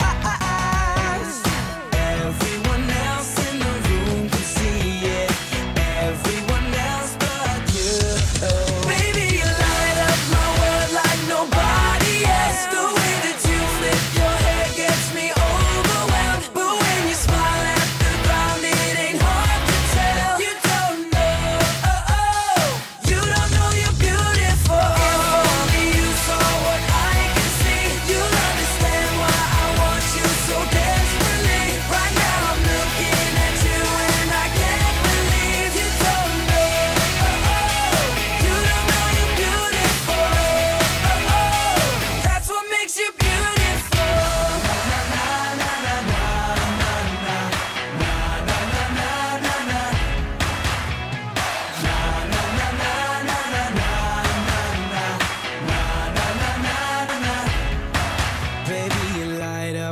Ah ah.